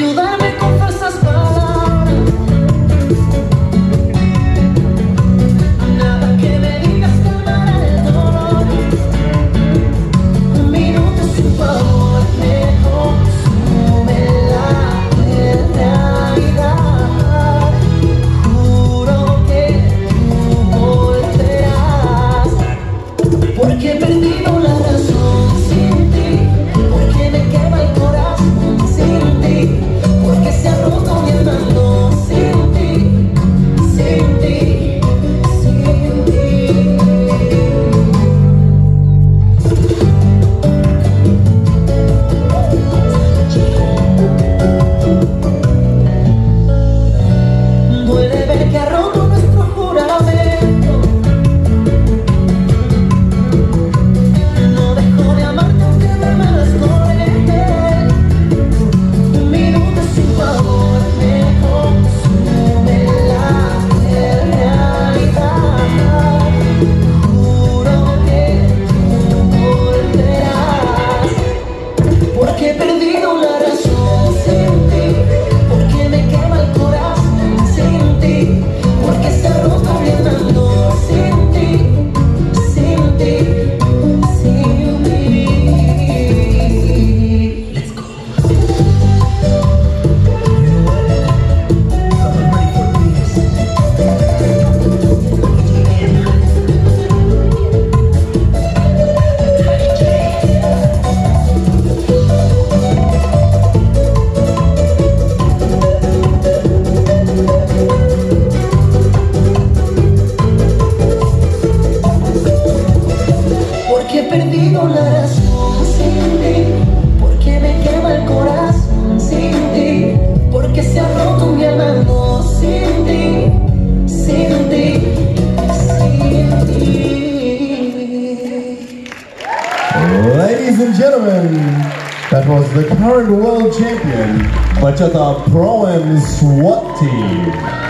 ayudarme. perdido la razón sin ti Porque me quema el corazón sin ti Porque se ha roto mi alma no sin ti Ladies and gentlemen That was the current world champion Bachata Pro-Am SWAT team